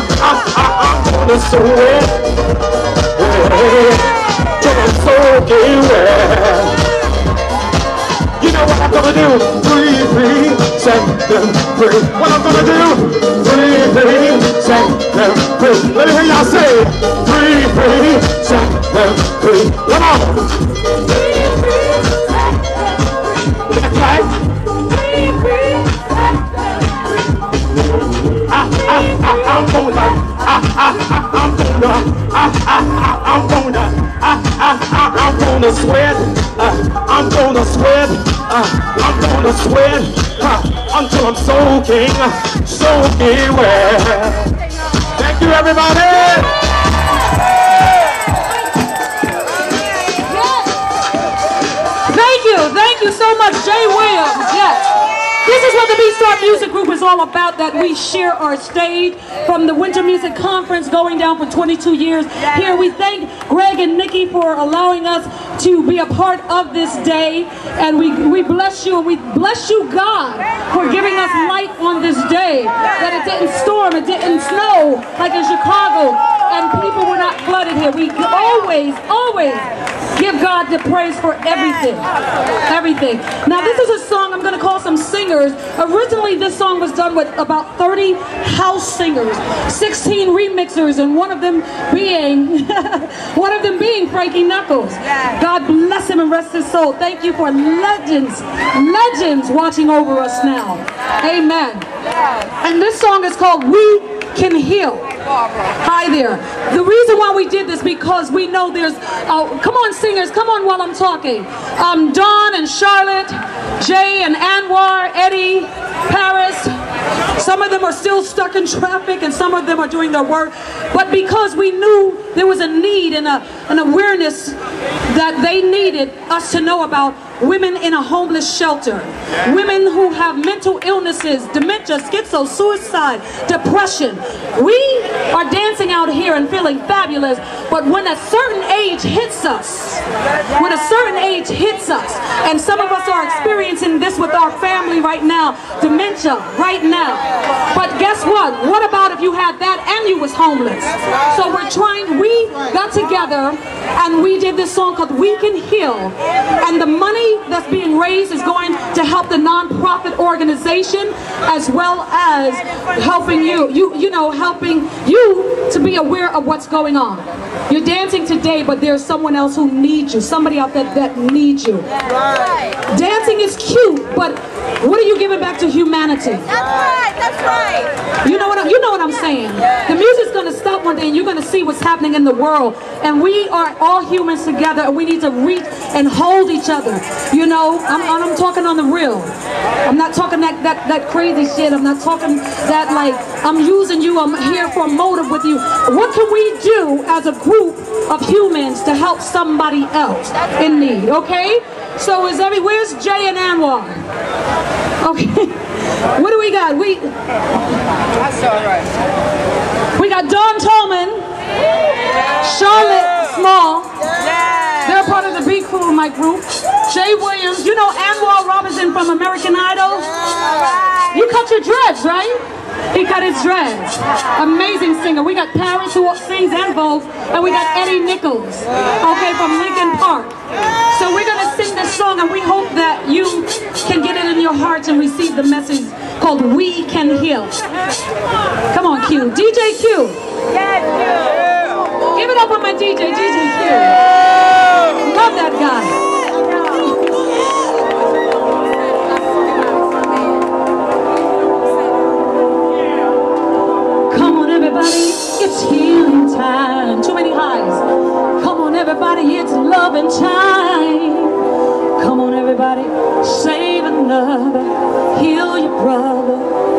I'm gonna soaking wet. You know what I'm gonna do? Free, free, set them free. What I'm gonna do? Free, free, set them free. Let me hear y'all say it. Free, free, set them free. Come on. I'm gonna, I, I, I, I'm gonna, ah, ah, ah, I'm gonna, I'm gonna sweat, I'm gonna sweat, I'm gonna sweat until I'm soaking, soaking wet. Thank you, everybody. Thank you. Thank you so much, Jay Williams. Yes. This is what the B-Star Music Group is all about, that we share our stage from the Winter Music Conference going down for 22 years. Here we thank Greg and Nikki for allowing us to be a part of this day. And we, we bless you and we bless you, God, for giving us light on this day. That it didn't storm, it didn't snow like in Chicago, and people were not flooded here. We always, always give God the praise for everything. Everything. Now this is a song I'm going to call some singers. Originally this song was done with about 30 house singers, 16 remixers, and one of them being one of them being Frankie Knuckles. God bless him and rest his soul. Thank you for legends, legends watching over us now. Amen. And this song is called We Can Heal. Hi there. The reason why we did this because we know there's, uh, come on singers, come on while I'm talking. Um, Dawn and Charlotte, Jay and Anwar, Eddie, Paris. Some of them are still stuck in traffic and some of them are doing their work. But because we knew there was a need and a, an awareness that they needed us to know about women in a homeless shelter, women who have mental illnesses, dementia, schizo, suicide, depression. We are dancing out here and feeling fabulous, but when a certain age hits us, when a certain age hits us, and some of us are experiencing this with our family right now, dementia right now. But guess what? What about if you had that and you was homeless? So we're trying, we got together and we did this song called We Can Heal. And the money that's being raised is going to help the nonprofit organization as well as helping you, you, you know, helping you to be aware of what's going on. You're dancing today, but there's someone else who needs you, somebody out there that needs you. Dancing is cute, but what are you giving back to humanity? That's right, that's right. You know what I, you know what I'm saying? The music's gonna stop one day and you're gonna see what's happening in the world. And we are all humans together and we need to reach and hold each other. You know, I'm, I'm talking on the real. I'm not talking that, that, that crazy shit. I'm not talking that like I'm using you, I'm here for a motive with you. What can we do as a group of humans to help somebody else in need? Okay? So is every where's Jay and Anwar? Okay. What do we got? We That's all right. we got Dawn Tallman, Charlotte Small. They're part of the B crew, my group. Jay Williams, you know Anwar Robinson from American Idol. You cut your dreads, right? He cut his dreads. Amazing singer. We got Paris who sings and vocals, and we got Eddie Nichols, okay, from Lincoln Park. So we're gonna sing and receive the message called "We Can Heal." Come on, Q. DJ Q. Give it up on my DJ, DJ Q. Love that guy. Come on, everybody, it's healing time. Too many highs. Come on, everybody, it's loving time. Heal your brother,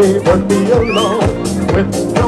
would be alone with no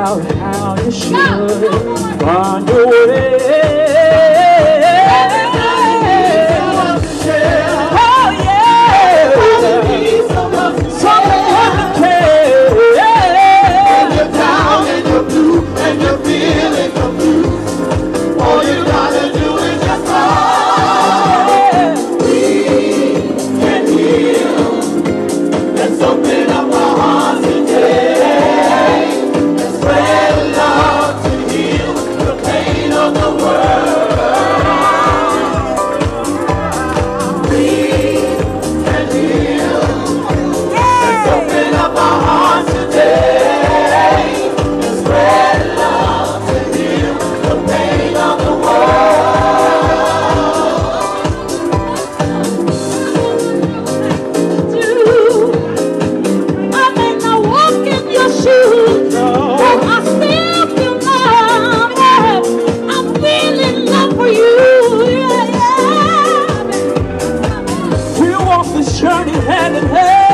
out how you should. Find your way. this journey hand in hand.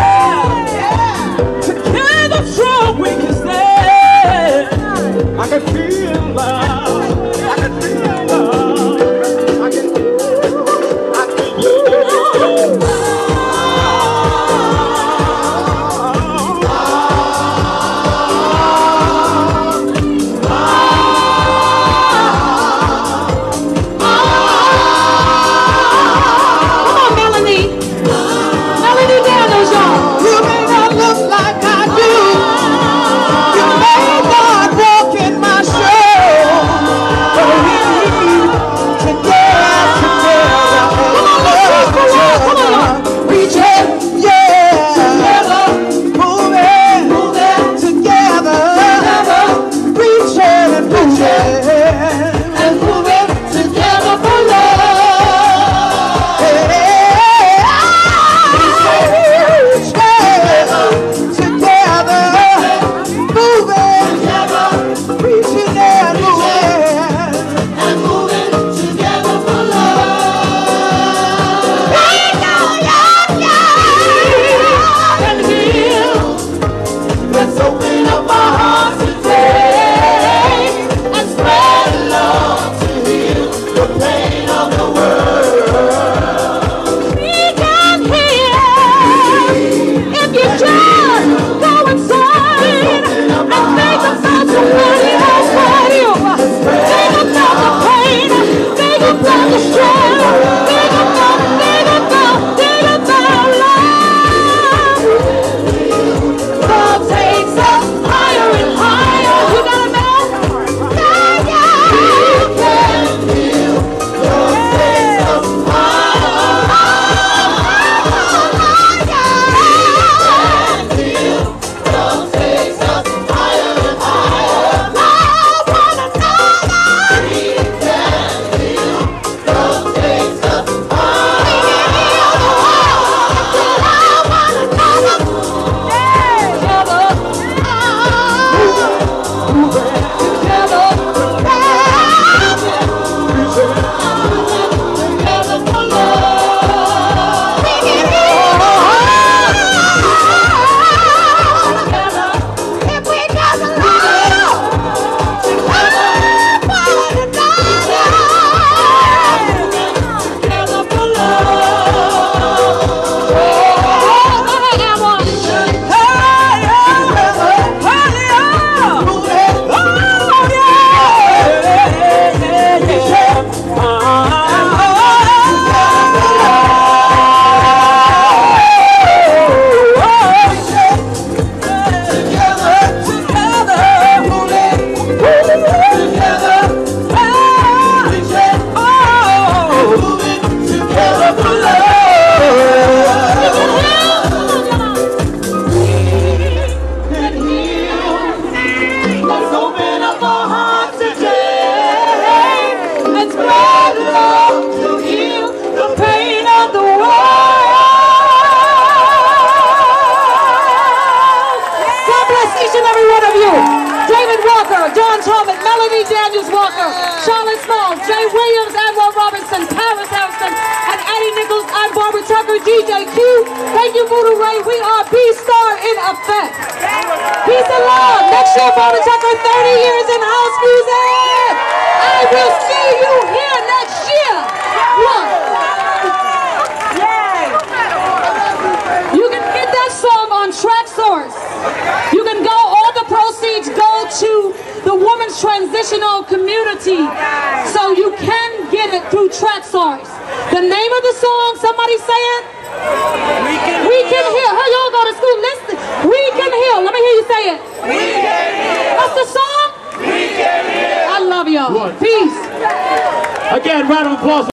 Community. So you can get it through Traxsource. The name of the song, somebody say it? We can, we can heal. How y'all go to school? Listen. We can heal. Let me hear you say it. We can heal. What's the song? We can heal. I love y'all. Peace. Again, round of applause.